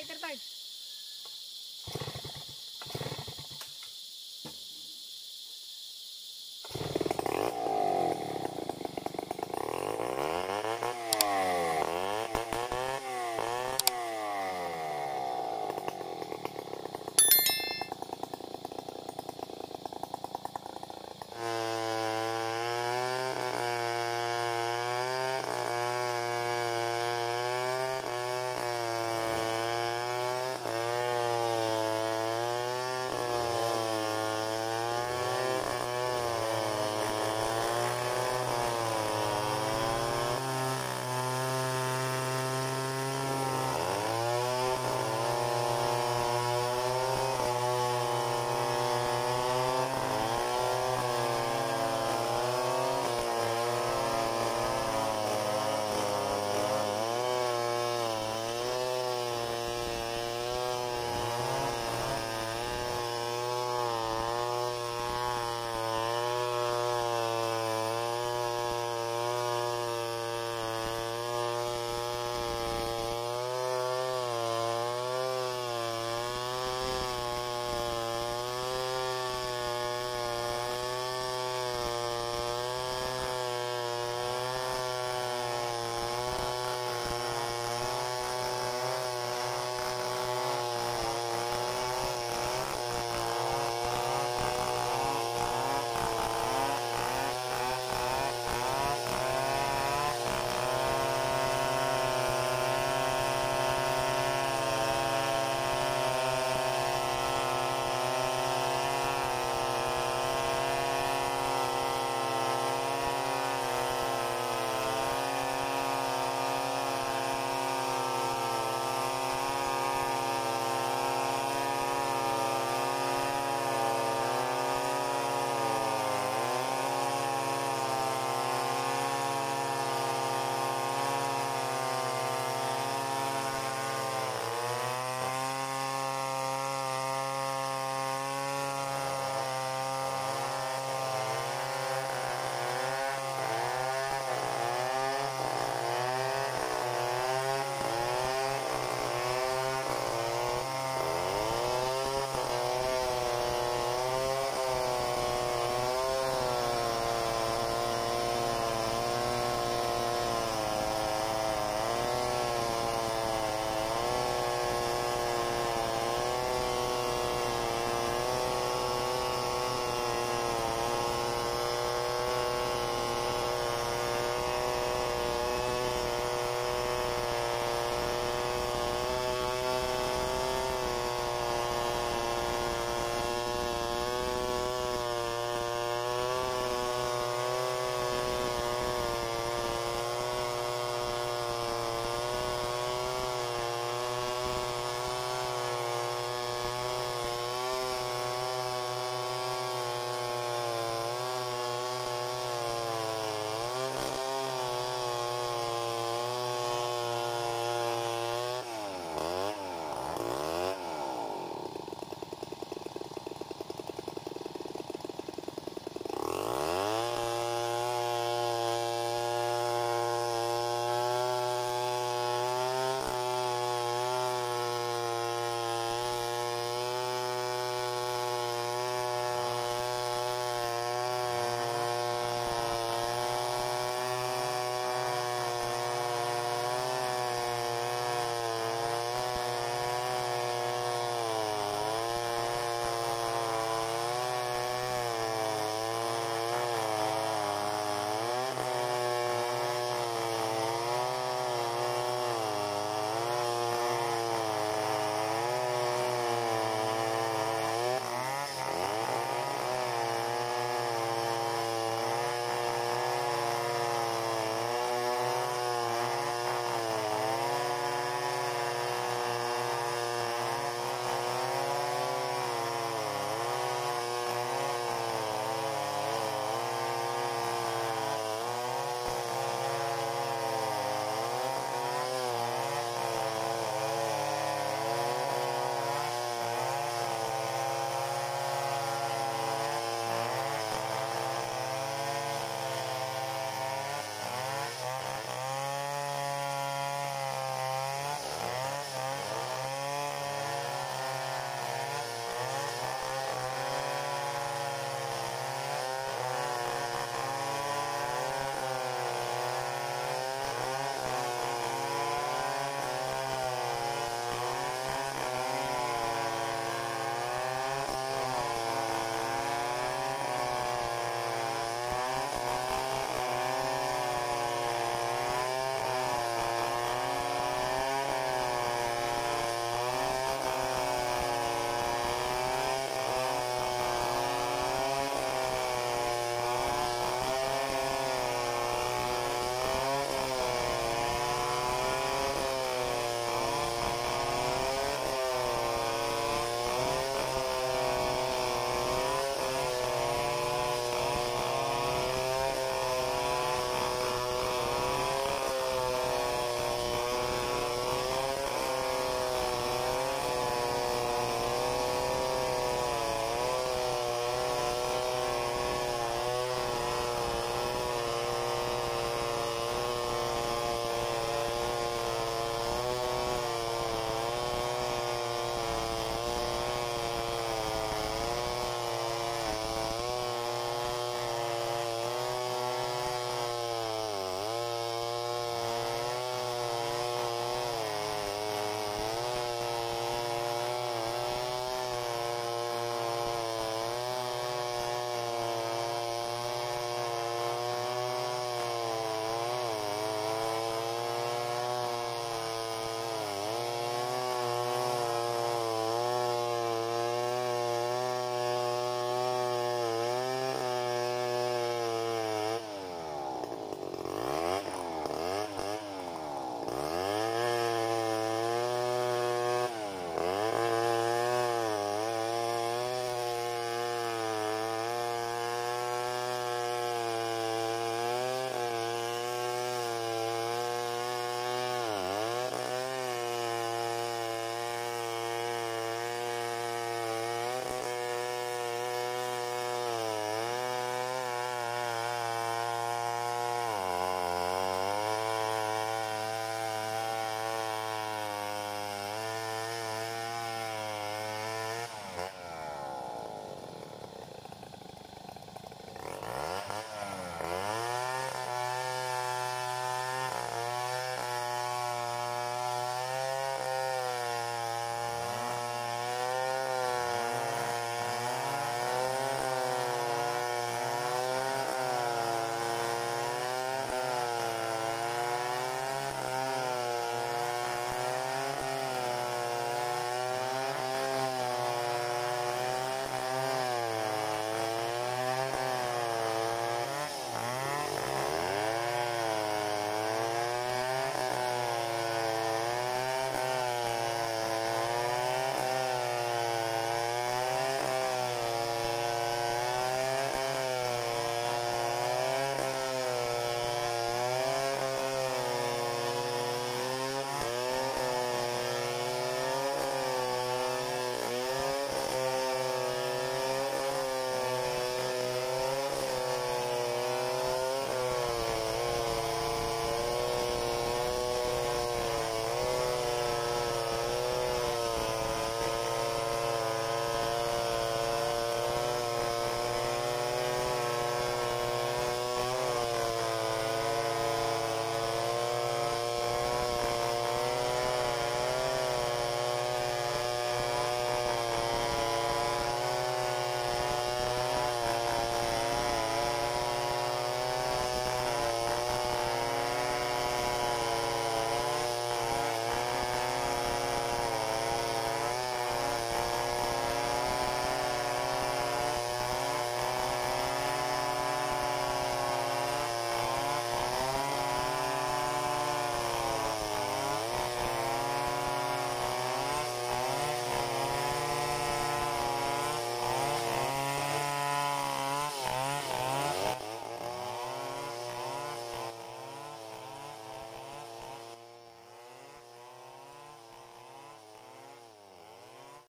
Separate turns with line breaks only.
इधर बैठ।